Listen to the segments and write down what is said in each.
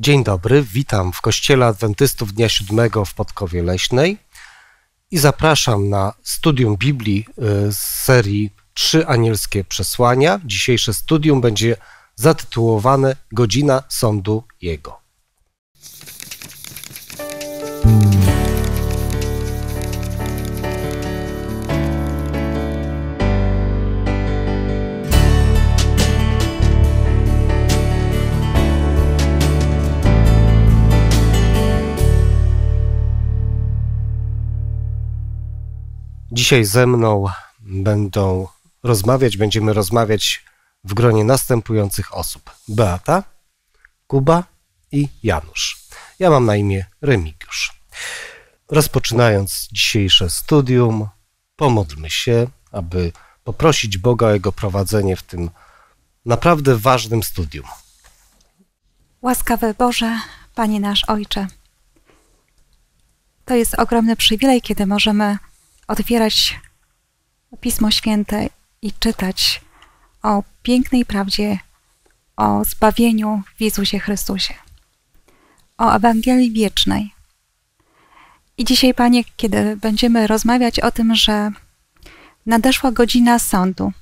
Dzień dobry, witam w Kościele Adwentystów Dnia Siódmego w Podkowie Leśnej i zapraszam na studium Biblii y, z serii Trzy Anielskie Przesłania. Dzisiejsze studium będzie zatytułowane Godzina Sądu Jego. Dzisiaj ze mną będą rozmawiać, będziemy rozmawiać w gronie następujących osób: Beata, Kuba i Janusz. Ja mam na imię Remigiusz. Rozpoczynając dzisiejsze studium, pomódlmy się, aby poprosić Boga o Jego prowadzenie w tym naprawdę ważnym studium. Łaskawy Boże, Panie nasz Ojcze, to jest ogromny przywilej, kiedy możemy otwierać Pismo Święte i czytać o pięknej prawdzie, o zbawieniu w Jezusie Chrystusie, o Ewangelii wiecznej. I dzisiaj, Panie, kiedy będziemy rozmawiać o tym, że nadeszła godzina sądu,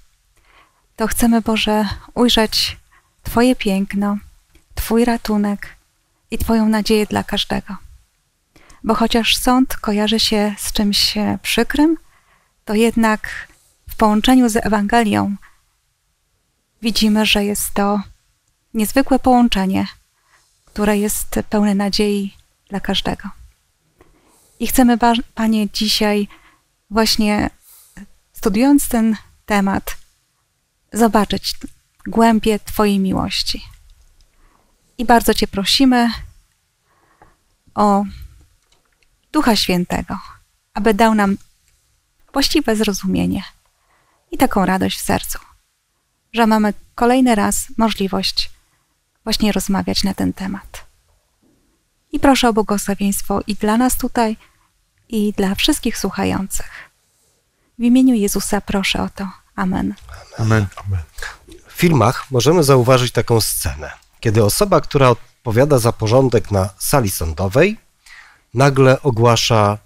to chcemy, Boże, ujrzeć Twoje piękno, Twój ratunek i Twoją nadzieję dla każdego. Bo chociaż sąd kojarzy się z czymś przykrym, to jednak w połączeniu z Ewangelią widzimy, że jest to niezwykłe połączenie, które jest pełne nadziei dla każdego. I chcemy, Panie, dzisiaj właśnie studiując ten temat, zobaczyć głębie Twojej miłości. I bardzo Cię prosimy o Ducha Świętego, aby dał nam właściwe zrozumienie i taką radość w sercu, że mamy kolejny raz możliwość właśnie rozmawiać na ten temat. I proszę o błogosławieństwo i dla nas tutaj, i dla wszystkich słuchających. W imieniu Jezusa proszę o to. Amen. Amen. Amen. W filmach możemy zauważyć taką scenę, kiedy osoba, która odpowiada za porządek na sali sądowej, nagle ogłasza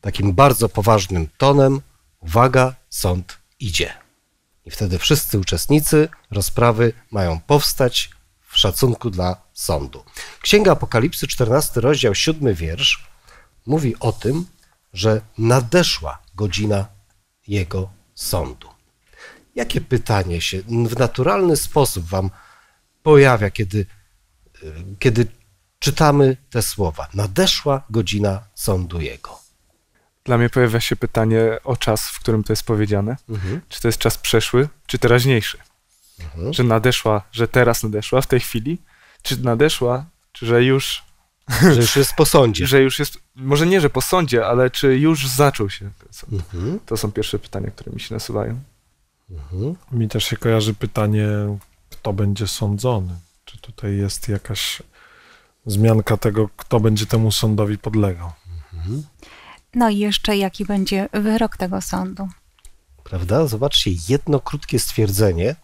takim bardzo poważnym tonem: Uwaga, sąd idzie. I wtedy wszyscy uczestnicy rozprawy mają powstać w szacunku dla sądu. Księga Apokalipsy, 14 rozdział, 7 wiersz, mówi o tym, że nadeszła godzina jego sądu. Jakie pytanie się w naturalny sposób Wam pojawia, kiedy, kiedy czytamy te słowa? Nadeszła godzina sądu jego. Dla mnie pojawia się pytanie o czas, w którym to jest powiedziane. Mhm. Czy to jest czas przeszły, czy teraźniejszy? Mhm. Że nadeszła, że teraz nadeszła w tej chwili, czy nadeszła, czy że już. Że już jest po sądzie. że już jest. Może nie, że po sądzie, ale czy już zaczął się ten sąd? Mhm. To są pierwsze pytania, które mi się nasuwają. Mhm. Mi też się kojarzy pytanie, kto będzie sądzony. Czy tutaj jest jakaś zmianka tego, kto będzie temu sądowi podlegał? Mhm. No i jeszcze jaki będzie wyrok tego sądu. Prawda? Zobaczcie, jedno krótkie stwierdzenie,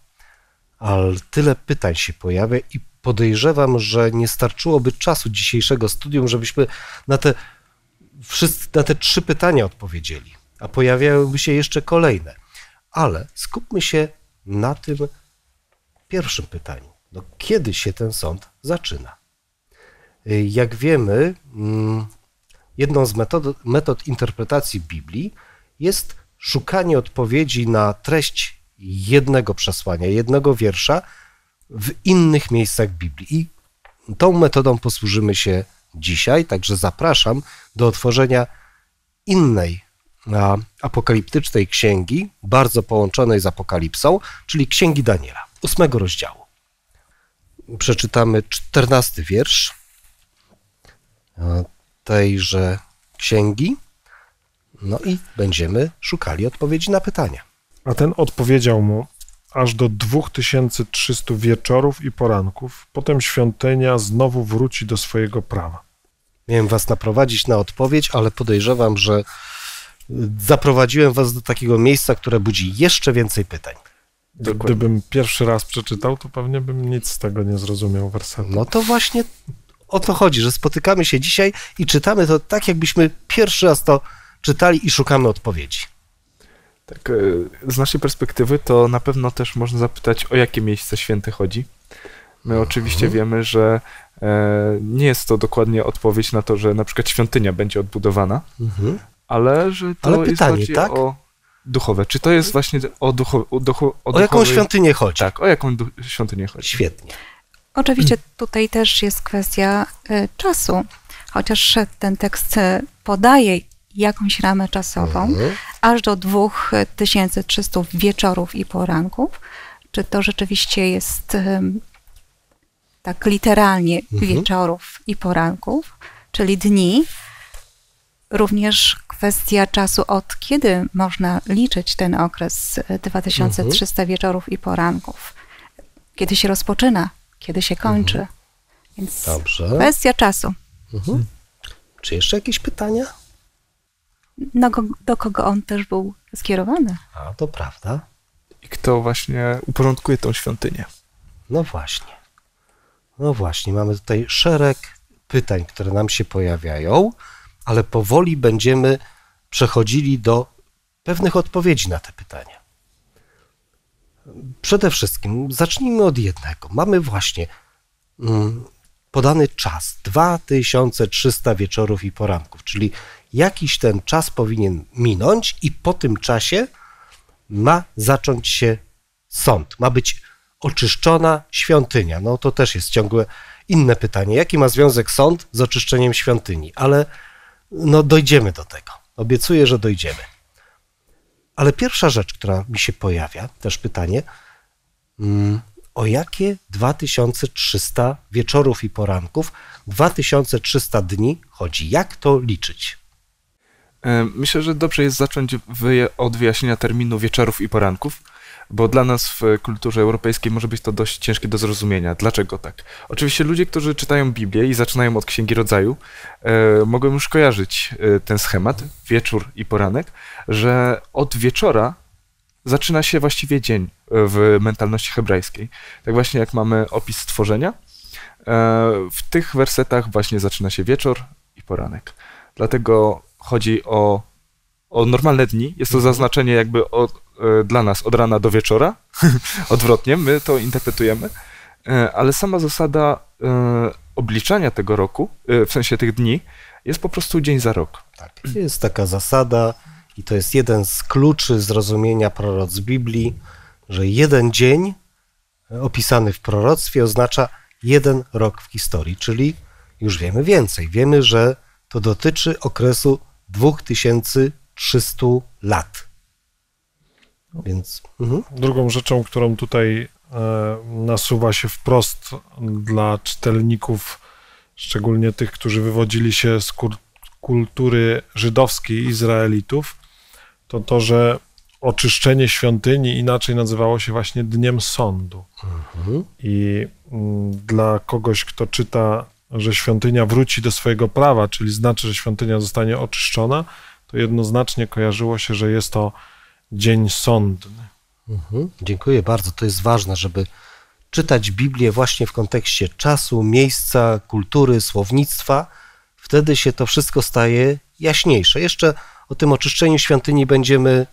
ale tyle pytań się pojawia i podejrzewam, że nie starczyłoby czasu dzisiejszego studium, żebyśmy na te, wszyscy, na te trzy pytania odpowiedzieli, a pojawiałyby się jeszcze kolejne. Ale skupmy się na tym pierwszym pytaniu. No, kiedy się ten sąd zaczyna? Jak wiemy, mm, jedną z metod, metod interpretacji Biblii jest szukanie odpowiedzi na treść jednego przesłania, jednego wiersza w innych miejscach Biblii. I tą metodą posłużymy się dzisiaj, także zapraszam do otworzenia innej apokaliptycznej księgi, bardzo połączonej z apokalipsą, czyli księgi Daniela, ósmego rozdziału. Przeczytamy czternasty wiersz tejże księgi. No i będziemy szukali odpowiedzi na pytania. A ten odpowiedział mu, aż do 2300 wieczorów i poranków, potem świątynia znowu wróci do swojego prawa. Miałem was naprowadzić na odpowiedź, ale podejrzewam, że zaprowadziłem was do takiego miejsca, które budzi jeszcze więcej pytań. Dokładnie. Gdybym pierwszy raz przeczytał, to pewnie bym nic z tego nie zrozumiał wersetu. No to właśnie o to chodzi, że spotykamy się dzisiaj i czytamy to tak, jakbyśmy pierwszy raz to czytali i szukamy odpowiedzi. Tak, e, z naszej perspektywy to na pewno też można zapytać, o jakie miejsce święte chodzi. My oczywiście mhm. wiemy, że e, nie jest to dokładnie odpowiedź na to, że na przykład świątynia będzie odbudowana, mhm. ale że to ale pytanie, jest tak? o duchowe. Czy to jest właśnie o, ducho, o, ducho, o, o jaką świątynię chodzi? Tak, o jaką świątynię chodzi. Świetnie. Oczywiście tutaj też jest kwestia y, czasu, chociaż ten tekst y, podaje jakąś ramę czasową, mhm. aż do 2300 wieczorów i poranków. Czy to rzeczywiście jest y, tak literalnie mhm. wieczorów i poranków, czyli dni? Również kwestia czasu, od kiedy można liczyć ten okres 2300 mhm. wieczorów i poranków. Kiedy się rozpoczyna kiedy się kończy. Mhm. Więc Dobrze. kwestia czasu. Mhm. Czy jeszcze jakieś pytania? No, do kogo on też był skierowany? A, to prawda. I kto właśnie uporządkuje tą świątynię? No właśnie. No właśnie, mamy tutaj szereg pytań, które nam się pojawiają, ale powoli będziemy przechodzili do pewnych odpowiedzi na te pytania. Przede wszystkim zacznijmy od jednego. Mamy właśnie mm, podany czas 2300 wieczorów i poranków, czyli jakiś ten czas powinien minąć i po tym czasie ma zacząć się sąd, ma być oczyszczona świątynia. No to też jest ciągłe inne pytanie. Jaki ma związek sąd z oczyszczeniem świątyni? Ale no dojdziemy do tego. Obiecuję, że dojdziemy. Ale pierwsza rzecz, która mi się pojawia, też pytanie, mm, o jakie 2300 wieczorów i poranków, 2300 dni chodzi? Jak to liczyć? E, myślę, że dobrze jest zacząć od wyjaśnienia terminu wieczorów i poranków bo dla nas w kulturze europejskiej może być to dość ciężkie do zrozumienia. Dlaczego tak? Oczywiście ludzie, którzy czytają Biblię i zaczynają od Księgi Rodzaju, e, mogą już kojarzyć e, ten schemat, wieczór i poranek, że od wieczora zaczyna się właściwie dzień e, w mentalności hebrajskiej. Tak właśnie jak mamy opis stworzenia, e, w tych wersetach właśnie zaczyna się wieczór i poranek. Dlatego chodzi o, o normalne dni. Jest to mhm. zaznaczenie jakby od, E, dla nas od rana do wieczora, odwrotnie, my to interpretujemy, e, ale sama zasada e, obliczania tego roku, w sensie tych dni, jest po prostu dzień za rok. Tak, jest taka zasada i to jest jeden z kluczy zrozumienia proroc Biblii, że jeden dzień opisany w proroctwie oznacza jeden rok w historii, czyli już wiemy więcej. Wiemy, że to dotyczy okresu 2300 lat. Więc, mhm. Drugą rzeczą, którą tutaj e, nasuwa się wprost dla czytelników, szczególnie tych, którzy wywodzili się z kultury żydowskiej Izraelitów, to to, że oczyszczenie świątyni inaczej nazywało się właśnie Dniem Sądu. Mhm. I mm, dla kogoś, kto czyta, że świątynia wróci do swojego prawa, czyli znaczy, że świątynia zostanie oczyszczona, to jednoznacznie kojarzyło się, że jest to dzień sądny. Mhm, dziękuję bardzo. To jest ważne, żeby czytać Biblię właśnie w kontekście czasu, miejsca, kultury, słownictwa. Wtedy się to wszystko staje jaśniejsze. Jeszcze o tym oczyszczeniu świątyni będziemy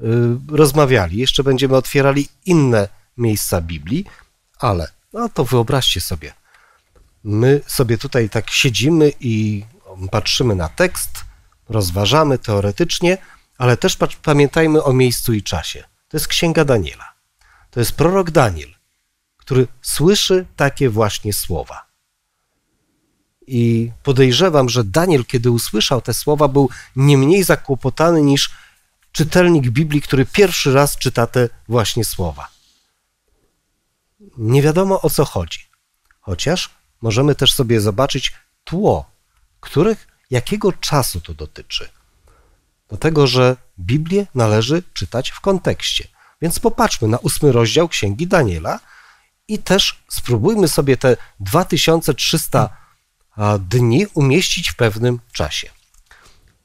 y, rozmawiali, jeszcze będziemy otwierali inne miejsca Biblii, ale no to wyobraźcie sobie, my sobie tutaj tak siedzimy i patrzymy na tekst, rozważamy teoretycznie, ale też pamiętajmy o miejscu i czasie. To jest Księga Daniela. To jest prorok Daniel, który słyszy takie właśnie słowa. I podejrzewam, że Daniel, kiedy usłyszał te słowa, był nie mniej zakłopotany niż czytelnik Biblii, który pierwszy raz czyta te właśnie słowa. Nie wiadomo o co chodzi, chociaż możemy też sobie zobaczyć tło, których, jakiego czasu to dotyczy do tego, że Biblię należy czytać w kontekście. Więc popatrzmy na ósmy rozdział Księgi Daniela i też spróbujmy sobie te 2300 dni umieścić w pewnym czasie.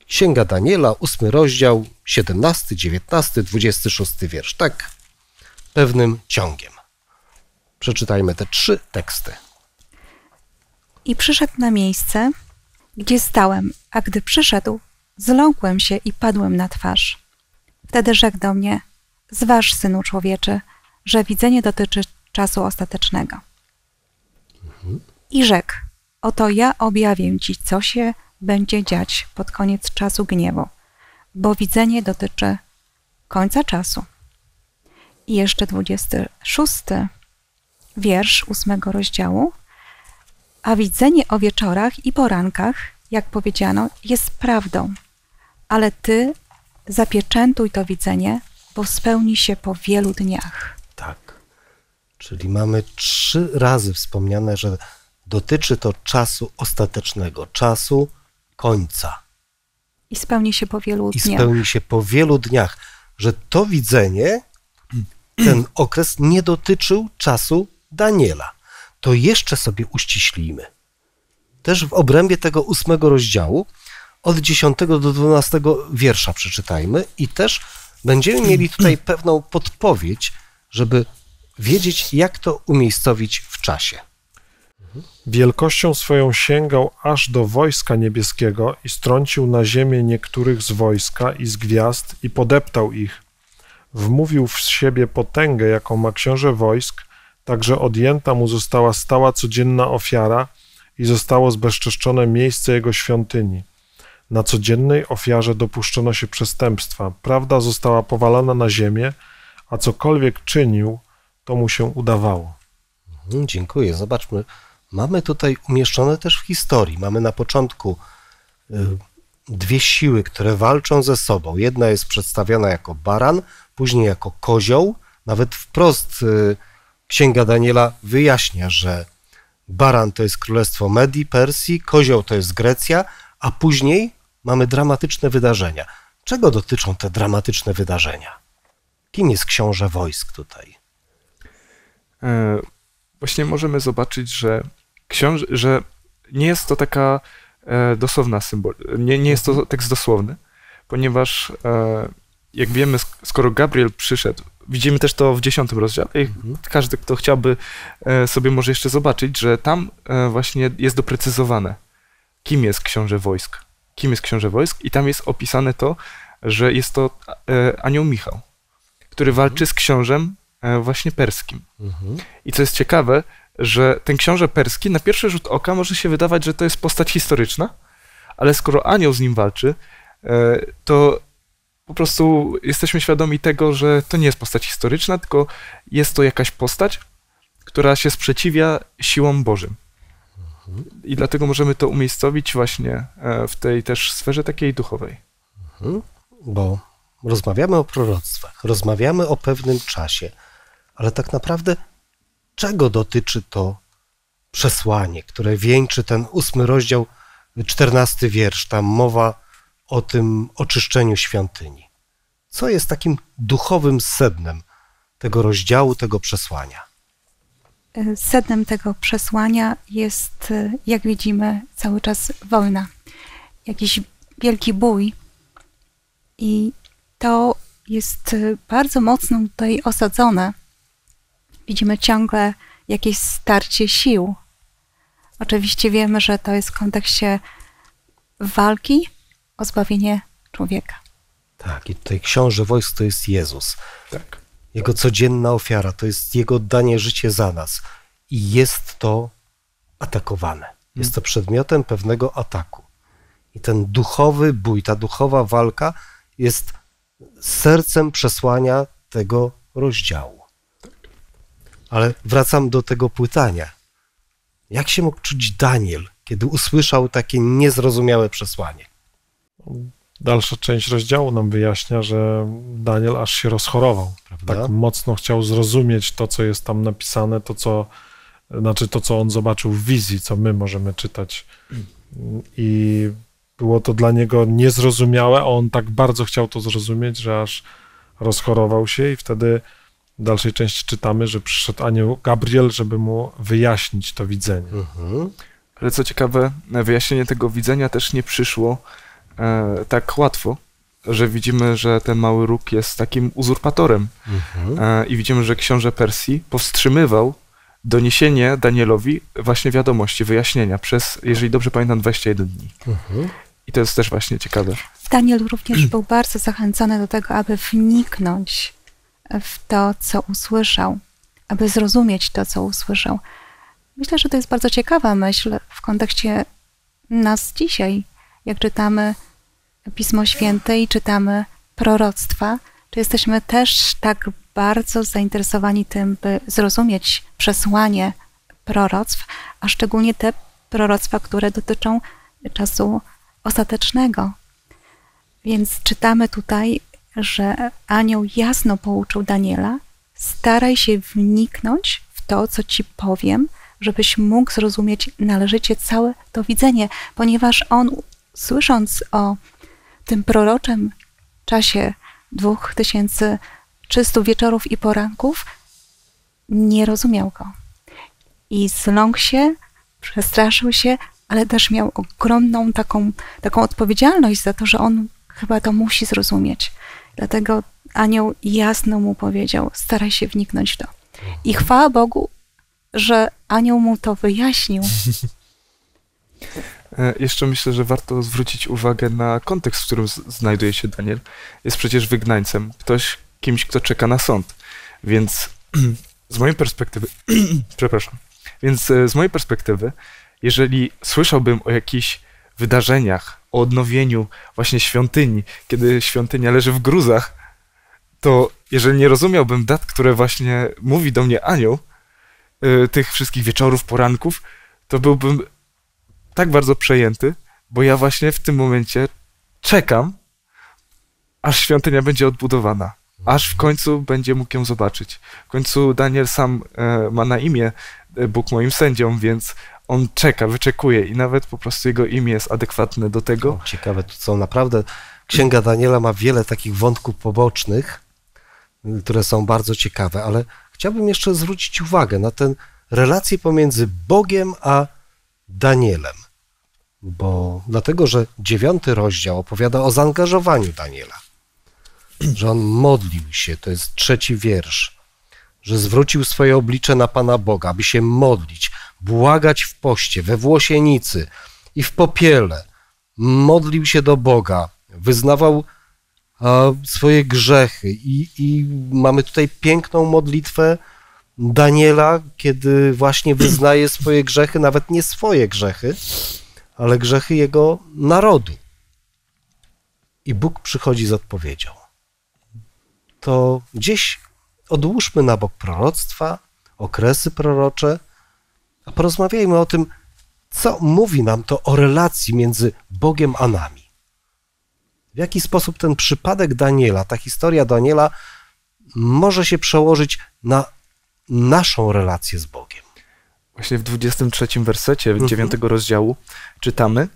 Księga Daniela, ósmy rozdział, 17, 19, 26 wiersz. Tak, pewnym ciągiem. Przeczytajmy te trzy teksty. I przyszedł na miejsce, gdzie stałem, a gdy przyszedł, zląkłem się i padłem na twarz. Wtedy rzekł do mnie: Zważ, synu człowieczy, że widzenie dotyczy czasu ostatecznego. I rzekł: Oto ja objawię ci, co się będzie dziać pod koniec czasu gniewu, bo widzenie dotyczy końca czasu. I jeszcze 26 wiersz ósmego rozdziału. A widzenie o wieczorach i porankach, jak powiedziano, jest prawdą, ale ty zapieczętuj to widzenie, bo spełni się po wielu dniach. Tak. Czyli mamy trzy razy wspomniane, że dotyczy to czasu ostatecznego, czasu końca. I spełni się po wielu I dniach. spełni się po wielu dniach, że to widzenie, ten okres nie dotyczył czasu Daniela. To jeszcze sobie uściślimy. Też w obrębie tego ósmego rozdziału, od 10 do 12 wiersza przeczytajmy i też będziemy mieli tutaj pewną podpowiedź, żeby wiedzieć, jak to umiejscowić w czasie. Wielkością swoją sięgał aż do wojska niebieskiego i strącił na ziemię niektórych z wojska i z gwiazd i podeptał ich. Wmówił w siebie potęgę, jaką ma książę wojsk, także odjęta mu została stała codzienna ofiara i zostało zbezczeszczone miejsce jego świątyni. Na codziennej ofiarze dopuszczono się przestępstwa. Prawda została powalona na ziemię, a cokolwiek czynił, to mu się udawało. Mhm, Dziękuję. Zobaczmy, mamy tutaj umieszczone też w historii. Mamy na początku y, dwie siły, które walczą ze sobą. Jedna jest przedstawiona jako baran, później jako kozioł. Nawet wprost y, Księga Daniela wyjaśnia, że baran to jest królestwo Medii, Persji, kozioł to jest Grecja, a później mamy dramatyczne wydarzenia. Czego dotyczą te dramatyczne wydarzenia? Kim jest książę wojsk tutaj? E, właśnie możemy zobaczyć, że, książ- że nie jest to taka e, dosłowna symbol, nie, nie jest to tekst dosłowny, ponieważ e, jak wiemy, sk- skoro Gabriel przyszedł, widzimy też to w dziesiątym rozdziale i Mhm. każdy, kto chciałby e, sobie może jeszcze zobaczyć, że tam e, właśnie jest doprecyzowane, kim jest książę wojsk, kim jest książę wojsk i tam jest opisane to, że jest to e, anioł Michał, który walczy z książem właśnie perskim. Mhm. I co jest ciekawe, że ten książę perski na pierwszy rzut oka może się wydawać, że to jest postać historyczna, ale skoro anioł z nim walczy, to po prostu jesteśmy świadomi tego, że to nie jest postać historyczna, tylko jest to jakaś postać, która się sprzeciwia siłom Bożym. I dlatego możemy to umiejscowić właśnie e, w tej też sferze takiej duchowej. Mhm. Bo rozmawiamy o proroctwach, rozmawiamy o pewnym czasie, ale tak naprawdę czego dotyczy to przesłanie, które wieńczy ten ósmy rozdział, czternasty wiersz, tam mowa o tym oczyszczeniu świątyni. Co jest takim duchowym sednem tego rozdziału, tego przesłania? Y, Sednem tego przesłania jest, y, jak widzimy, cały czas wojna. Jakiś wielki bój. I to jest y, bardzo mocno tutaj osadzone. Widzimy ciągle jakieś starcie sił. Oczywiście wiemy, że to jest w kontekście walki o zbawienie człowieka. Tak, i tutaj książę wojsk to jest Jezus. Tak. Jego codzienna ofiara to jest jego oddanie życie za nas. I jest to atakowane. Jest to przedmiotem pewnego ataku. I ten duchowy bój, ta duchowa walka jest sercem przesłania tego rozdziału. Ale wracam do tego pytania. Jak się mógł czuć Daniel, kiedy usłyszał takie niezrozumiałe przesłanie? Dalsza część rozdziału nam wyjaśnia, że Daniel aż się rozchorował. Prawda? Tak mocno chciał zrozumieć to, co jest tam napisane, to, co, znaczy to, co on zobaczył w wizji, co my możemy czytać. I było to dla niego niezrozumiałe, a on tak bardzo chciał to zrozumieć, że aż rozchorował się i wtedy w dalszej części czytamy, że przyszedł anioł Gabriel, żeby mu wyjaśnić to widzenie. Mhm. Ale co ciekawe, wyjaśnienie tego widzenia też nie przyszło e, tak łatwo, że widzimy, że ten mały róg jest takim uzurpatorem Mhm. e, i widzimy, że książę Persji powstrzymywał doniesienie Danielowi właśnie wiadomości, wyjaśnienia przez, jeżeli dobrze pamiętam, 21 dni. Mhm. I to jest też właśnie ciekawe. Daniel również był bardzo zachęcony do tego, aby wniknąć w to, co usłyszał, aby zrozumieć to, co usłyszał. Myślę, że to jest bardzo ciekawa myśl w kontekście nas dzisiaj, jak czytamy Pismo Święte i czytamy proroctwa, czy jesteśmy też tak bardzo zainteresowani tym, by zrozumieć przesłanie proroctw, a szczególnie te proroctwa, które dotyczą czasu ostatecznego. Więc czytamy tutaj, że anioł jasno pouczył Daniela: staraj się wniknąć w to, co ci powiem, żebyś mógł zrozumieć należycie całe to widzenie, ponieważ on, słysząc o tym proroczym czasie 2300 wieczorów i poranków, nie rozumiał go. I zląkł się, przestraszył się, ale też miał ogromną taką, taką odpowiedzialność za to, że on chyba to musi zrozumieć. Dlatego anioł jasno mu powiedział: staraj się wniknąć w to. I chwała Bogu, że anioł mu to wyjaśnił. E, jeszcze myślę, że warto zwrócić uwagę na kontekst, w którym znajduje się Daniel. Jest przecież wygnańcem, ktoś, kimś, kto czeka na sąd. Więc z mojej perspektywy, przepraszam, więc e, z mojej perspektywy, jeżeli słyszałbym o jakichś wydarzeniach, o odnowieniu właśnie świątyni, kiedy świątynia leży w gruzach, to jeżeli nie rozumiałbym dat, które właśnie mówi do mnie anioł, yy, tych wszystkich wieczorów, poranków, to byłbym tak bardzo przejęty, bo ja właśnie w tym momencie czekam, aż świątynia będzie odbudowana, aż w końcu będzie mógł ją zobaczyć. W końcu Daniel sam e, ma na imię e, Bóg moim sędzią, więc on czeka, wyczekuje i nawet po prostu jego imię jest adekwatne do tego. O, ciekawe, to są naprawdę. Księga Daniela ma wiele takich wątków pobocznych, które są bardzo ciekawe, ale chciałbym jeszcze zwrócić uwagę na tę relację pomiędzy Bogiem a Danielem. Bo dlatego, że dziewiąty rozdział opowiada o zaangażowaniu Daniela, że on modlił się, to jest trzeci wiersz, że zwrócił swoje oblicze na Pana Boga, aby się modlić, błagać w poście, we włosienicy i w popiele. Modlił się do Boga, wyznawał swoje grzechy i, i mamy tutaj piękną modlitwę Daniela, kiedy właśnie wyznaje swoje grzechy, nawet nie swoje grzechy, ale grzechy jego narodu. I Bóg przychodzi z odpowiedzią. To gdzieś odłóżmy na bok proroctwa, okresy prorocze, a porozmawiajmy o tym, co mówi nam to o relacji między Bogiem a nami. W jaki sposób ten przypadek Daniela, ta historia Daniela może się przełożyć na naszą relację z Bogiem. Właśnie w 23 wersecie 9 mhm. rozdziału czytamy,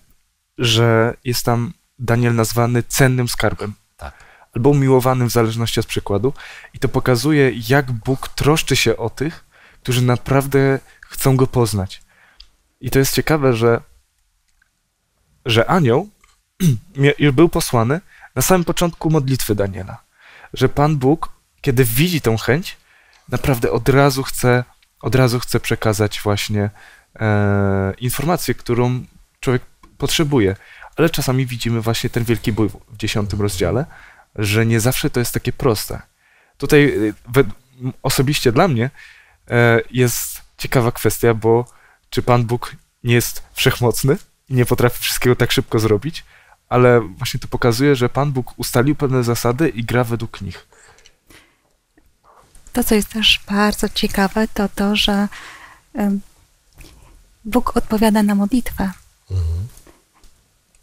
że jest tam Daniel nazwany cennym skarbem. Tak. Albo umiłowanym w zależności od przykładu. I to pokazuje, jak Bóg troszczy się o tych, którzy naprawdę chcą go poznać. I to jest ciekawe, że, że anioł już był posłany na samym początku modlitwy Daniela. Że Pan Bóg, kiedy widzi tą chęć, naprawdę od razu chce, od razu chce przekazać właśnie e, informację, którą człowiek potrzebuje. Ale czasami widzimy właśnie ten wielki bój w dziesiątym rozdziale, że nie zawsze to jest takie proste. Tutaj e, osobiście dla mnie e, jest ciekawa kwestia, bo czy Pan Bóg nie jest wszechmocny i nie potrafi wszystkiego tak szybko zrobić, ale właśnie to pokazuje, że Pan Bóg ustalił pewne zasady i gra według nich. To, co jest też bardzo ciekawe, to to, że Bóg odpowiada na modlitwę.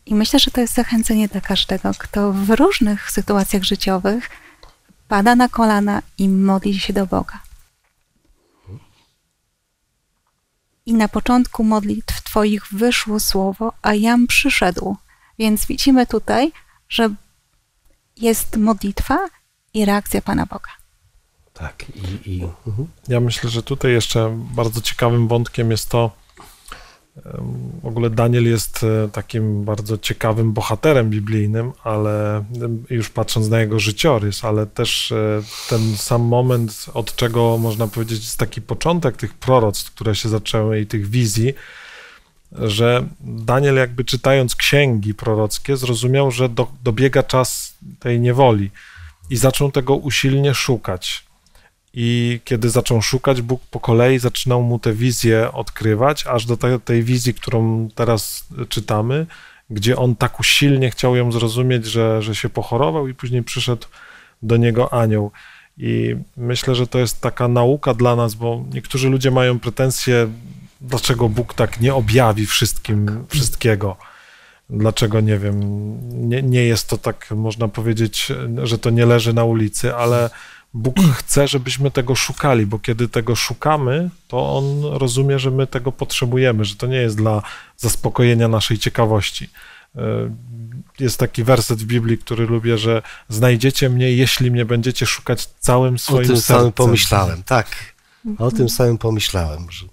I myślę, że to jest zachęcenie dla każdego, kto w różnych sytuacjach życiowych pada na kolana i modli się do Boga. I na początku modlitw Twoich wyszło słowo, a jam przyszedł. Więc widzimy tutaj, że jest modlitwa i reakcja Pana Boga. Tak, i. i mhm. Ja myślę, że tutaj jeszcze bardzo ciekawym wątkiem jest to, w ogóle Daniel jest e, takim bardzo ciekawym bohaterem biblijnym, ale już patrząc na jego życiorys, ale też e, ten sam moment, od czego można powiedzieć jest taki początek tych proroctw, które się zaczęły i tych wizji, że Daniel jakby czytając księgi prorockie zrozumiał, że do, dobiega czas tej niewoli i zaczął tego usilnie szukać. I kiedy zaczął szukać, Bóg po kolei zaczynał mu te wizje odkrywać, aż do tej, tej wizji, którą teraz czytamy, gdzie on tak usilnie chciał ją zrozumieć, że, że się pochorował, i później przyszedł do niego anioł. I myślę, że to jest taka nauka dla nas, bo niektórzy ludzie mają pretensje, dlaczego Bóg tak nie objawi wszystkim, wszystkiego. Dlaczego, nie wiem, nie, nie jest to tak, można powiedzieć, że to nie leży na ulicy, ale Bóg chce, żebyśmy tego szukali, bo kiedy tego szukamy, to On rozumie, że my tego potrzebujemy, że to nie jest dla zaspokojenia naszej ciekawości. E, jest taki werset w Biblii, który lubię, że znajdziecie mnie, jeśli mnie będziecie szukać całym swoim sercem. O tym samym pomyślałem, tak. O tym samym pomyślałem, że,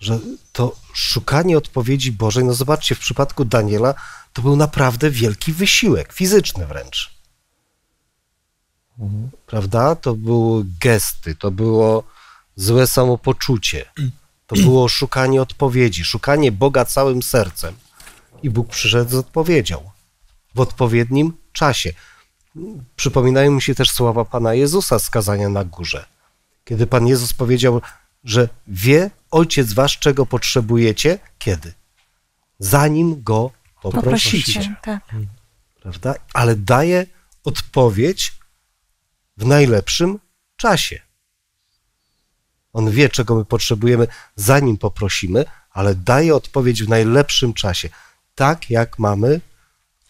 że to szukanie odpowiedzi Bożej, no zobaczcie, w przypadku Daniela to był naprawdę wielki wysiłek, fizyczny wręcz. Mhm. Prawda? To były gesty, to było złe samopoczucie, to było szukanie odpowiedzi, szukanie Boga całym sercem. I Bóg przyszedł z odpowiedzią w odpowiednim czasie. Przypominają mi się też słowa Pana Jezusa z kazania na górze, kiedy Pan Jezus powiedział, że wie Ojciec Wasz, czego potrzebujecie, kiedy? Zanim Go poprosicie. poprosicie tak. Prawda? Ale daje odpowiedź w najlepszym czasie. On wie, czego my potrzebujemy, zanim poprosimy, ale daje odpowiedź w najlepszym czasie. Tak jak mamy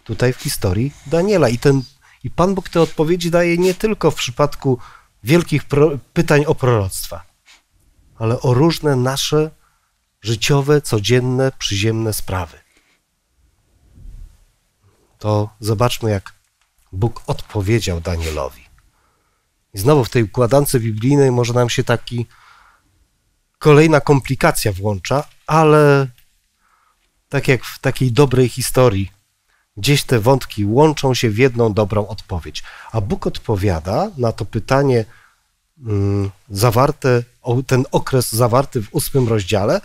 tutaj w historii Daniela. I, ten, i Pan Bóg te odpowiedzi daje nie tylko w przypadku wielkich pro, pytań o proroctwa, ale o różne nasze życiowe, codzienne, przyziemne sprawy. To zobaczmy, jak Bóg odpowiedział Danielowi. I znowu w tej układance biblijnej może nam się taki kolejna komplikacja włącza, ale tak jak w takiej dobrej historii, gdzieś te wątki łączą się w jedną dobrą odpowiedź. A Bóg odpowiada na to pytanie mm, zawarte, ten okres zawarty w ósmym rozdziale,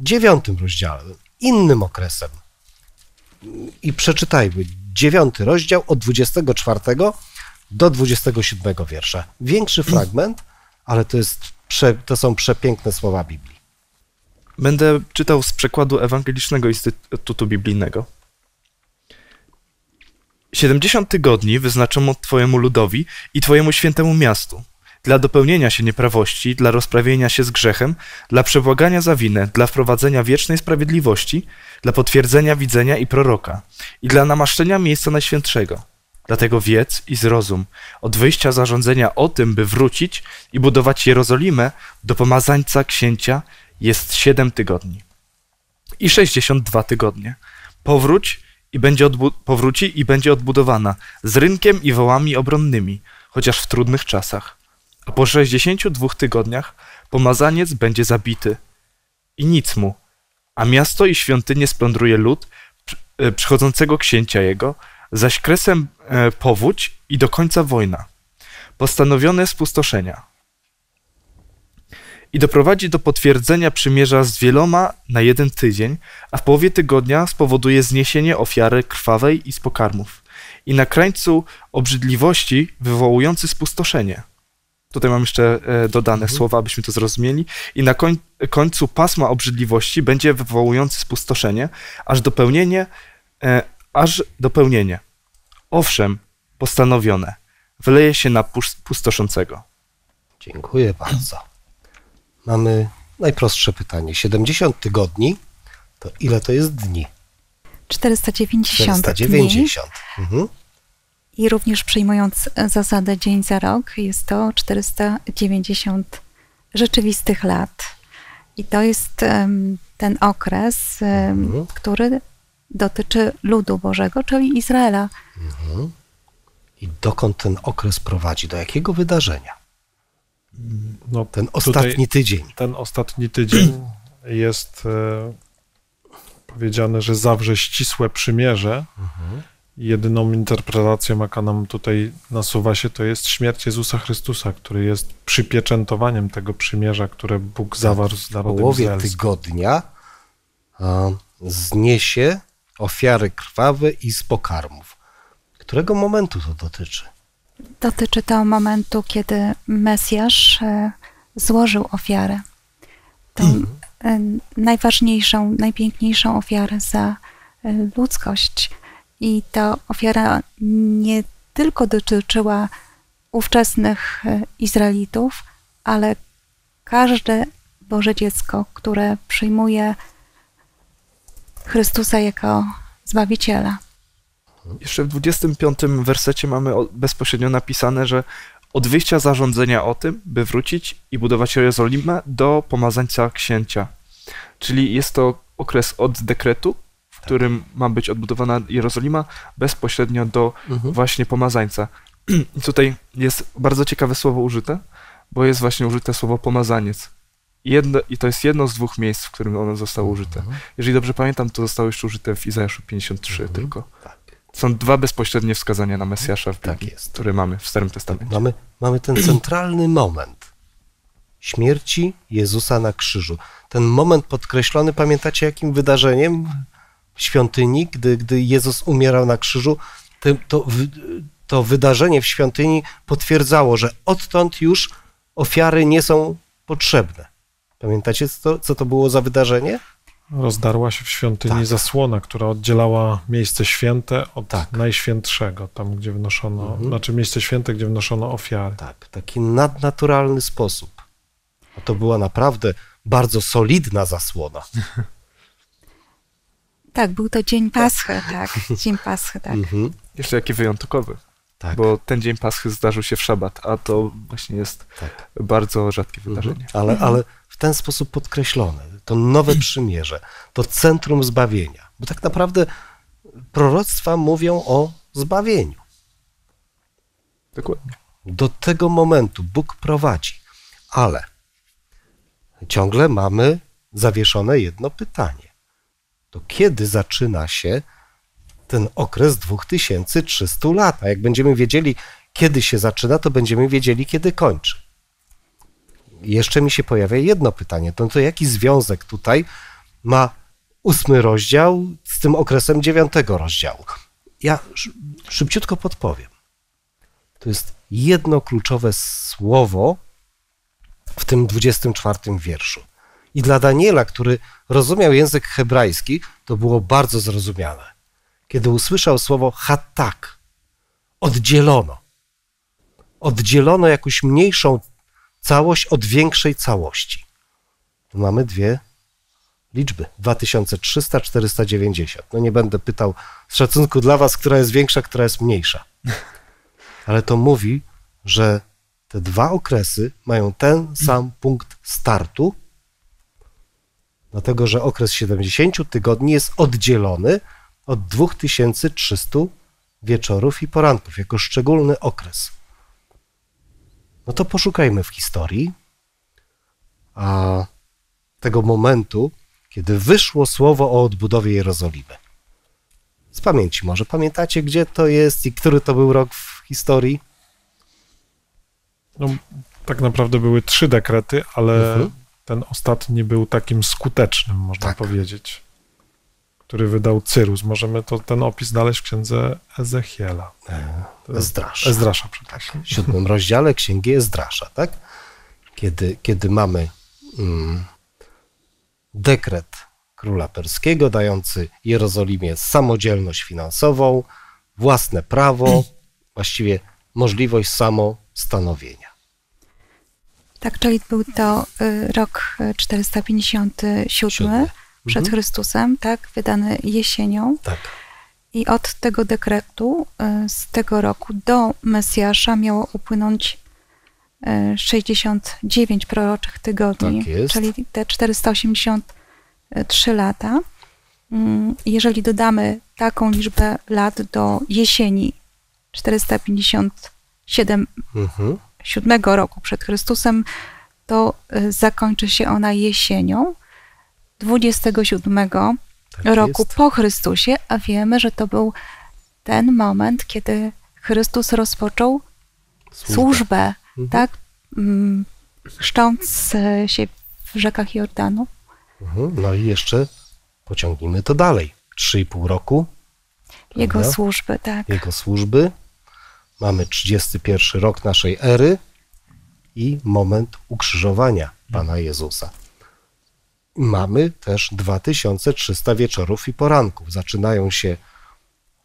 dziewiątym rozdziale, innym okresem. I przeczytajmy dziewiąty rozdział od 24 do 27 wiersza. Większy fragment, ale to, jest to są przepiękne słowa Biblii. Będę czytał z przekładu Ewangelicznego Instytutu Biblijnego. 70 tygodni wyznaczono Twojemu ludowi i Twojemu świętemu miastu, dla dopełnienia się nieprawości, dla rozprawienia się z grzechem, dla przebłagania za winę, dla wprowadzenia wiecznej sprawiedliwości, dla potwierdzenia widzenia i proroka i dla namaszczenia miejsca najświętszego Dlatego wiedz i zrozum od wyjścia zarządzenia o tym, by wrócić i budować Jerozolimę do pomazańca księcia jest siedem tygodni i sześćdziesiąt dwa tygodnie. Powróć i będzie powróci i będzie odbudowana z rynkiem i wołami obronnymi, chociaż w trudnych czasach. A po sześćdziesięciu dwóch tygodniach pomazaniec będzie zabity i nic mu, a miasto i świątynię splądruje lud e, przychodzącego księcia jego, zaś kresem e, powódź i do końca wojna. Postanowione spustoszenia. I doprowadzi do potwierdzenia przymierza z wieloma na jeden tydzień, a w połowie tygodnia spowoduje zniesienie ofiary krwawej i z pokarmów. I na krańcu obrzydliwości wywołujący spustoszenie. Tutaj mam jeszcze e, dodane mhm. słowa, abyśmy to zrozumieli. I na koń, końcu pasma obrzydliwości będzie wywołujący spustoszenie, aż dopełnienie, e, aż dopełnienie. Owszem, postanowione. Wyleje się na pustoszącego. Dziękuję bardzo. Mamy najprostsze pytanie. 70 tygodni to ile to jest dni? 490. 490. Mhm. I również przyjmując zasadę dzień za rok, jest to 490 rzeczywistych lat. I to jest um, ten okres, um, mhm. który dotyczy ludu Bożego, czyli Izraela. Mhm. I dokąd ten okres prowadzi? Do jakiego wydarzenia? No, ten ostatni tydzień. Ten ostatni tydzień jest, e, powiedziane, że zawrze ścisłe przymierze. Mhm. Jedyną interpretacją, jaka nam tutaj nasuwa się, to jest śmierć Jezusa Chrystusa, który jest przypieczętowaniem tego przymierza, które Bóg zawarł z narodem W połowie tygodnia a, zniesie ofiary krwawe i z pokarmów. Którego momentu to dotyczy? Dotyczy to momentu, kiedy Mesjasz e, złożył ofiarę. Tą e, najważniejszą, najpiękniejszą ofiarę za e, ludzkość. I ta ofiara nie tylko dotyczyła ówczesnych Izraelitów, ale każde Boże dziecko, które przyjmuje Chrystusa jako Zbawiciela. Jeszcze w 25 wersecie mamy bezpośrednio napisane, że od wyjścia zarządzenia o tym, by wrócić i budować Jerozolimę do pomazańca księcia. Czyli jest to okres od dekretu, w którym ma być odbudowana Jerozolima, bezpośrednio do mhm. właśnie pomazańca. I tutaj jest bardzo ciekawe słowo użyte, bo jest właśnie użyte słowo pomazaniec. Jedno, I to jest jedno z dwóch miejsc, w którym ono zostało użyte. Mhm. Jeżeli dobrze pamiętam, to zostało jeszcze użyte w Izajaszu 53 mhm. tylko. Tak. Są dwa bezpośrednie wskazania na Mesjasza w tak Biblii, tak które mamy w Starym Testamencie. Mamy, mamy ten centralny moment śmierci Jezusa na krzyżu. Ten moment podkreślony, pamiętacie jakim wydarzeniem w świątyni, gdy, gdy Jezus umierał na krzyżu? To, to, to wydarzenie w świątyni potwierdzało, że odtąd już ofiary nie są potrzebne. Pamiętacie, co, co to było za wydarzenie? Rozdarła się w świątyni tak. zasłona, która oddzielała miejsce święte od tak. najświętszego, tam gdzie wnoszono, mhm. znaczy miejsce święte, gdzie wnoszono ofiary. Tak, taki nadnaturalny sposób. A to była naprawdę bardzo solidna zasłona. Tak, był to dzień Paschy, tak, dzień Paschy, tak. Mhm. Jeszcze jaki wyjątkowy. Tak. Bo ten dzień Paschy zdarzył się w szabat, a to właśnie jest tak. bardzo rzadkie mhm. wydarzenie. Mhm. Ale, ale w ten sposób podkreślone, to nowe przymierze, to centrum zbawienia. Bo tak naprawdę proroctwa mówią o zbawieniu. Dokładnie. Do tego momentu Bóg prowadzi, ale ciągle mamy zawieszone jedno pytanie. To kiedy zaczyna się ten okres 2300 lat? A jak będziemy wiedzieli, kiedy się zaczyna, to będziemy wiedzieli, kiedy kończy jeszcze mi się pojawia jedno pytanie. To, to jaki związek tutaj ma ósmy rozdział z tym okresem dziewiątego rozdziału? Ja szybciutko podpowiem. To jest jedno kluczowe słowo w tym 24 wierszu. I dla Daniela, który rozumiał język hebrajski, to było bardzo zrozumiałe. Kiedy usłyszał słowo hatak, oddzielono. Oddzielono jakąś mniejszą całość od większej całości. Tu mamy dwie liczby 2300, 490. No nie będę pytał z szacunku dla Was, która jest większa, która jest mniejsza. Ale to mówi, że te dwa okresy mają ten sam punkt startu, dlatego że okres 70 tygodni jest oddzielony od 2300 wieczorów i poranków jako szczególny okres. No to poszukajmy w historii a tego momentu, kiedy wyszło słowo o odbudowie Jerozolimy. Z pamięci może pamiętacie, gdzie to jest i który to był rok w historii? No, tak naprawdę były trzy dekrety, ale mhm. ten ostatni był takim skutecznym, można tak. powiedzieć który wydał Cyrus. Możemy to, ten opis znaleźć w księdze Ezechiela. E, Ezdrasza. Ezdrasza, przepraszam. W siódmym rozdziale księgi Ezdrasza, tak? Kiedy, kiedy mamy mm, dekret króla perskiego dający Jerozolimie samodzielność finansową, własne prawo, właściwie możliwość samostanowienia. Tak, czyli był to y, rok 457. Siódmy przed mhm. Chrystusem, tak, wydany jesienią. Tak. I od tego dekretu y, z tego roku do Mesjasza miało upłynąć 69 y, proroczych tygodni, tak czyli te 483 lata. Mm, jeżeli dodamy taką liczbę lat do jesieni 457 mhm. roku przed Chrystusem, to y, zakończy się ona jesienią 27 tak roku jest. po Chrystusie, a wiemy, że to był ten moment, kiedy Chrystus rozpoczął służbę, służbę mhm. tak? Mm, chrzcząc się w rzekach Jordanu. Mhm. No i jeszcze pociągnijmy to dalej. Trzy i pół roku. Jego prawda? służby, tak. Jego służby. Mamy 31 rok naszej ery i moment ukrzyżowania Pana Jezusa. Mamy też 2300 wieczorów i poranków. Zaczynają się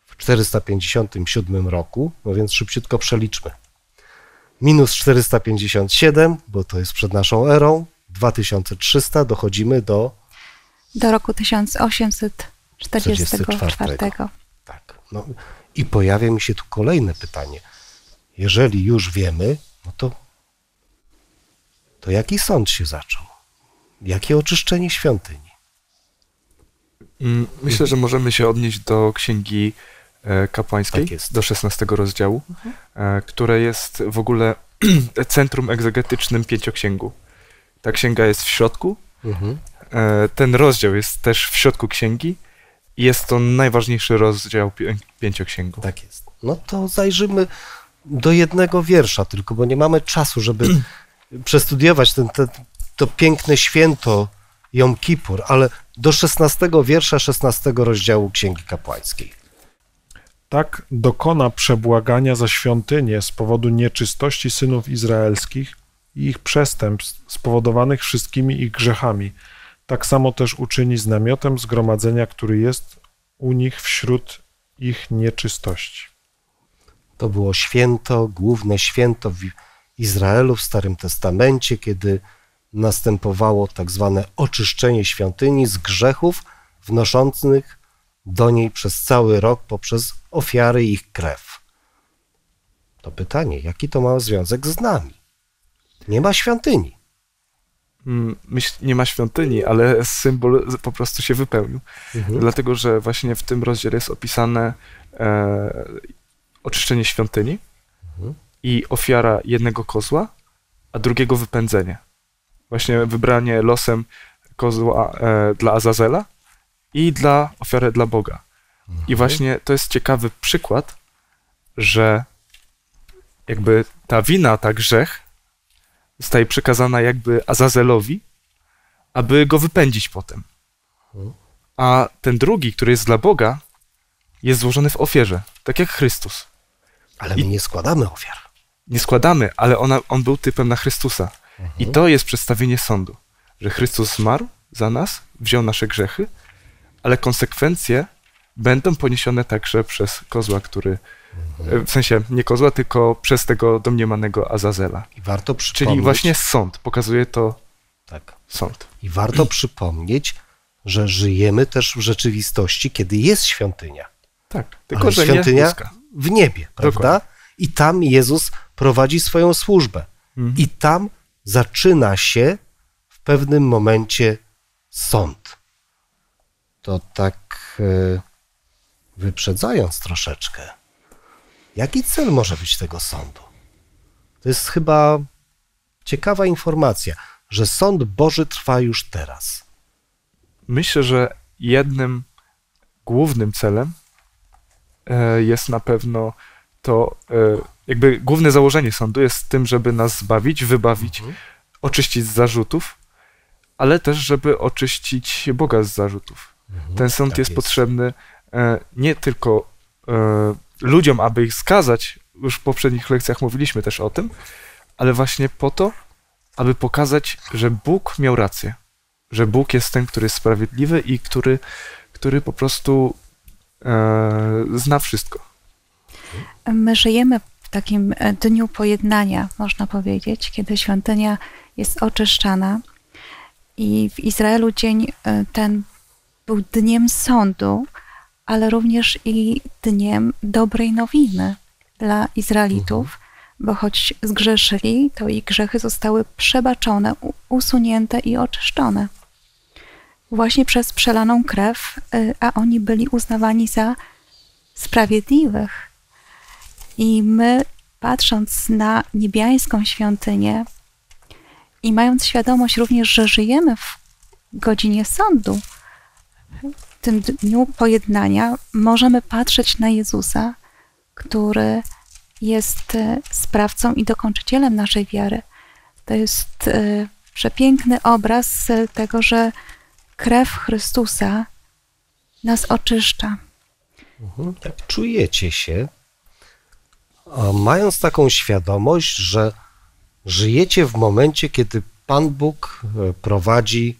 w 457 roku, no więc szybciutko przeliczmy. Minus 457, bo to jest przed naszą erą, 2300 dochodzimy do. Do roku 1844. Tak. No, I pojawia mi się tu kolejne pytanie. Jeżeli już wiemy, no to, to jaki sąd się zaczął? Jakie oczyszczenie świątyni? Mm, myślę, że możemy się odnieść do księgi e, kapłańskiej, tak do 16 rozdziału, mhm. E, które jest w ogóle centrum egzegetycznym pięcioksięgu. Ta księga jest w środku. Mhm. E, ten rozdział jest też w środku księgi. I jest to najważniejszy rozdział pięcioksięgu. Tak jest. No to zajrzymy do jednego wiersza tylko, bo nie mamy czasu, żeby przestudiować ten, ten, to piękne święto Jom Kippur, ale do 16 wiersza 16 rozdziału Księgi Kapłańskiej. Tak dokona przebłagania za świątynię z powodu nieczystości synów izraelskich i ich przestępstw spowodowanych wszystkimi ich grzechami. Tak samo też uczyni z namiotem zgromadzenia, który jest u nich wśród ich nieczystości. To było święto, główne święto w Izraelu w Starym Testamencie, kiedy następowało tak zwane oczyszczenie świątyni z grzechów wnoszących do niej przez cały rok poprzez ofiary ich krew. To pytanie, jaki to ma związek z nami? Nie ma świątyni. Mm, myśl, nie ma świątyni, ale symbol po prostu się wypełnił. Mhm. Dlatego, że właśnie w tym rozdziale jest opisane e, oczyszczenie świątyni mhm. i ofiara jednego kozła, a drugiego wypędzenie. Właśnie wybranie losem kozła e, dla Azazela i dla ofiary dla Boga. Mhm. I właśnie to jest ciekawy przykład, że jakby ta wina, ta grzech zostaje przekazana jakby Azazelowi, aby go wypędzić potem. Mhm. A ten drugi, który jest dla Boga, jest złożony w ofierze, tak jak Chrystus. Ale my I nie składamy ofiar. Nie składamy, ale ona, on był typem na Chrystusa. Mhm. I to jest przedstawienie sądu, że Chrystus zmarł za nas, wziął nasze grzechy, ale konsekwencje będą poniesione także przez kozła, który mhm. w sensie nie kozła, tylko przez tego domniemanego Azazela. I warto przypomnieć... Czyli właśnie sąd, pokazuje to tak. sąd. I warto przypomnieć, że żyjemy też w rzeczywistości, kiedy jest świątynia. Tak, tylko Ale że świątynia nie w niebie, prawda? Dokładnie. I tam Jezus prowadzi swoją służbę. Mhm. I tam zaczyna się w pewnym momencie sąd. To tak e, wyprzedzając troszeczkę, jaki cel może być tego sądu? To jest chyba ciekawa informacja, że sąd Boży trwa już teraz. Myślę, że jednym głównym celem e, jest na pewno to e, jakby główne założenie sądu jest tym, żeby nas zbawić, wybawić, mhm. oczyścić z zarzutów, ale też, żeby oczyścić Boga z zarzutów. Mhm, Ten sąd tak jest, jest, potrzebny e, nie tylko e, ludziom, aby ich skazać, już w poprzednich lekcjach mówiliśmy też o tym, ale właśnie po to, aby pokazać, że Bóg miał rację, że Bóg jest ten, który jest sprawiedliwy i który, który po prostu e, zna wszystko. My żyjemy w takim e, dniu pojednania, można powiedzieć, kiedy świątynia jest oczyszczana. I w Izraelu dzień e, ten był dniem sądu, ale również i dniem dobrej nowiny dla Izraelitów, mhm. bo choć zgrzeszyli, to ich grzechy zostały przebaczone, usunięte i oczyszczone. Właśnie przez przelaną krew, e, a oni byli uznawani za sprawiedliwych. I my, patrząc na niebiańską świątynię i mając świadomość również, że żyjemy w godzinie sądu, tym dniu pojednania możemy patrzeć na Jezusa, który jest e, sprawcą i dokończycielem naszej wiary. To jest e, przepiękny obraz tego, że krew Chrystusa nas oczyszcza. Mhm. Jak czujecie się, mając taką świadomość, że żyjecie w momencie, kiedy Pan Bóg e, prowadzi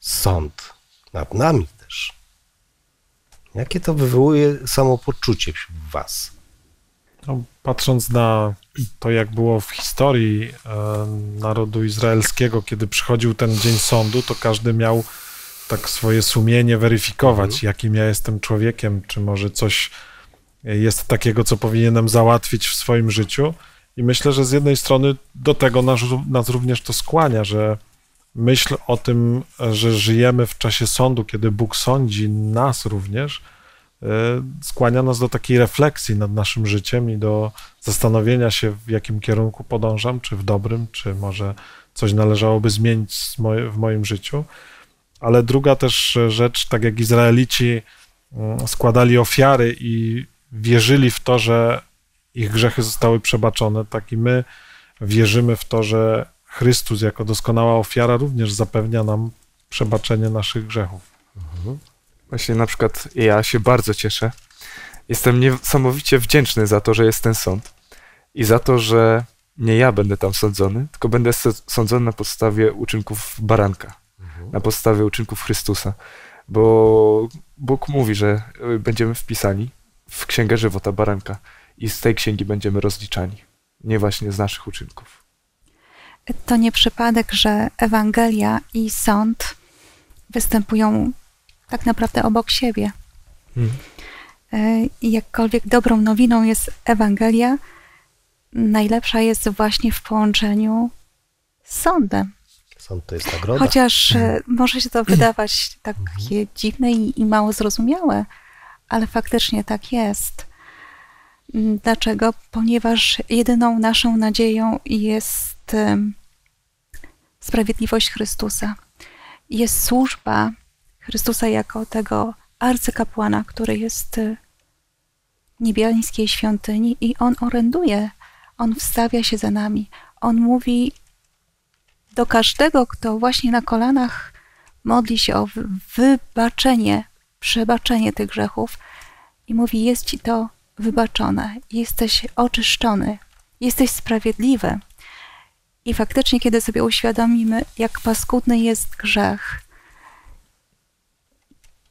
sąd nad nami też. Jakie to wywołuje samopoczucie w Was? No, patrząc na to, jak było w historii e, narodu izraelskiego, kiedy przychodził ten dzień sądu, to każdy miał tak swoje sumienie weryfikować, mhm. jakim ja jestem człowiekiem, czy może coś jest takiego, co powinienem załatwić w swoim życiu. I myślę, że z jednej strony do tego nas, nas również to skłania, że myśl o tym, że żyjemy w czasie sądu, kiedy Bóg sądzi nas również, e, skłania nas do takiej refleksji nad naszym życiem i do zastanowienia się, w jakim kierunku podążam, czy w dobrym, czy może coś należałoby zmienić w moim życiu. Ale druga też rzecz, tak jak Izraelici mm, składali ofiary i wierzyli w to, że ich grzechy zostały przebaczone, tak i my wierzymy w to, że Chrystus jako doskonała ofiara również zapewnia nam przebaczenie naszych grzechów. Mhm. Właśnie na przykład ja się bardzo cieszę. Jestem niesamowicie wdzięczny za to, że jest ten sąd i za to, że nie ja będę tam sądzony, tylko będę sądzony na podstawie uczynków baranka, mhm. na podstawie uczynków Chrystusa. Bo Bóg mówi, że będziemy wpisani w księgę żywota baranka i z tej księgi będziemy rozliczani, nie właśnie z naszych uczynków. To nie przypadek, że Ewangelia i sąd występują tak naprawdę obok siebie. Hmm. E, I jakkolwiek dobrą nowiną jest Ewangelia, najlepsza jest właśnie w połączeniu z sądem. Sąd to jest nagroda. Chociaż e, może się to wydawać takie mhm. dziwne i, i mało zrozumiałe, ale faktycznie tak jest. Mm, dlaczego? Ponieważ jedyną naszą nadzieją jest sprawiedliwość Chrystusa. Jest służba Chrystusa jako tego arcykapłana, który jest w niebiańskiej świątyni i on oręduje, on wstawia się za nami. On mówi do każdego, kto właśnie na kolanach modli się o wybaczenie, przebaczenie tych grzechów i mówi: Jest ci to wybaczone, jesteś oczyszczony, jesteś sprawiedliwy. I faktycznie, kiedy sobie uświadomimy, jak paskudny jest grzech,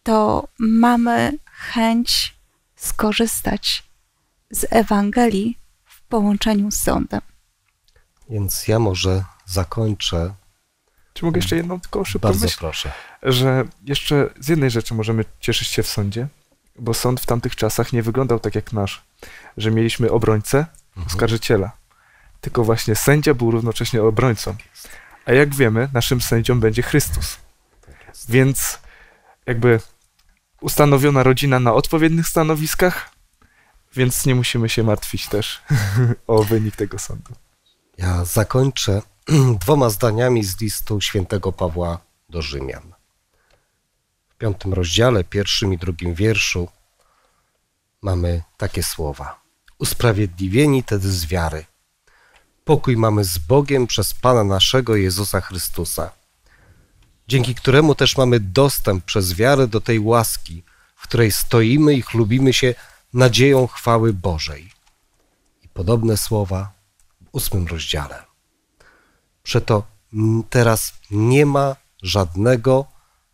to mamy chęć skorzystać z Ewangelii w połączeniu z sądem. Więc ja może zakończę. Czy mogę jeszcze jedną tylko szybką Bardzo myśl? proszę. Że jeszcze z jednej rzeczy możemy cieszyć się w sądzie, bo sąd w tamtych czasach nie wyglądał tak jak nasz, że mieliśmy obrońcę, mhm. oskarżyciela, tylko właśnie sędzia był równocześnie obrońcą. A jak wiemy, naszym sędzią będzie Chrystus. Więc jakby ustanowiona rodzina na odpowiednich stanowiskach, więc nie musimy się martwić też o wynik tego sądu. Ja zakończę dwoma zdaniami z listu świętego Pawła do Rzymian piątym rozdziale, pierwszym i drugim wierszu mamy takie słowa. Usprawiedliwieni tedy z wiary. Pokój mamy z Bogiem przez Pana naszego Jezusa Chrystusa, dzięki któremu też mamy dostęp przez wiarę do tej łaski, w której stoimy i chlubimy się nadzieją chwały Bożej. I podobne słowa w ósmym rozdziale. Przeto teraz nie ma żadnego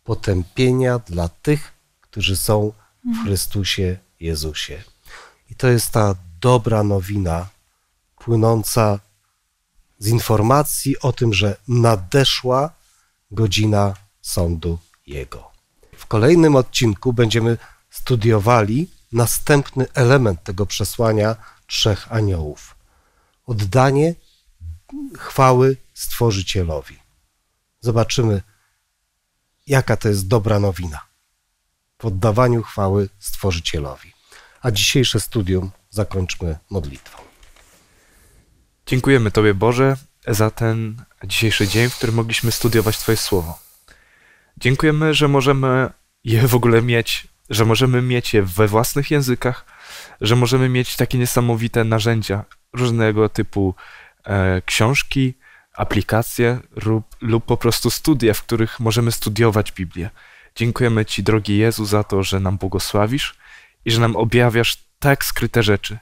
potępienia dla tych, którzy są w mhm. Chrystusie Jezusie. I to jest ta dobra nowina płynąca z informacji o tym, że nadeszła godzina sądu Jego. W kolejnym odcinku będziemy studiowali następny element tego przesłania trzech aniołów. Oddanie chwały Stworzycielowi. Zobaczymy, jaka to jest dobra nowina w oddawaniu chwały Stworzycielowi. A dzisiejsze studium zakończmy modlitwą. Dziękujemy Tobie, Boże, za ten dzisiejszy dzień, w którym mogliśmy studiować Twoje słowo. Dziękujemy, że możemy je w ogóle mieć, że możemy mieć je we własnych językach, że możemy mieć takie niesamowite narzędzia, różnego typu książki, aplikacje lub, lub po prostu studia, w których możemy studiować Biblię. Dziękujemy Ci, drogi Jezu, za to, że nam błogosławisz i że nam objawiasz tak skryte rzeczy,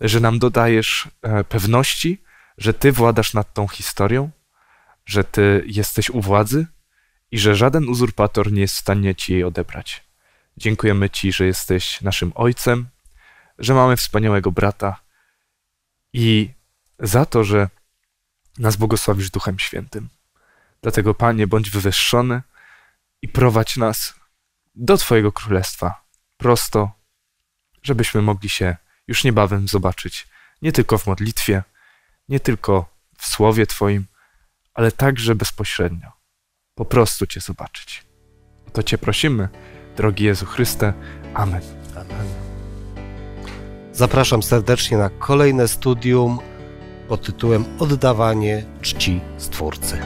że nam dodajesz e, pewności, że Ty władasz nad tą historią, że Ty jesteś u władzy i że żaden uzurpator nie jest w stanie Ci jej odebrać. Dziękujemy Ci, że jesteś naszym Ojcem, że mamy wspaniałego brata i za to, że nas błogosławisz Duchem Świętym. Dlatego, Panie, bądź wywyższony i prowadź nas do Twojego Królestwa prosto, żebyśmy mogli się już niebawem zobaczyć nie tylko w modlitwie, nie tylko w Słowie Twoim, ale także bezpośrednio. Po prostu Cię zobaczyć. O to Cię prosimy, drogi Jezu Chryste. Amen. Amen. Zapraszam serdecznie na kolejne studium pod tytułem Oddawanie czci Stwórcy.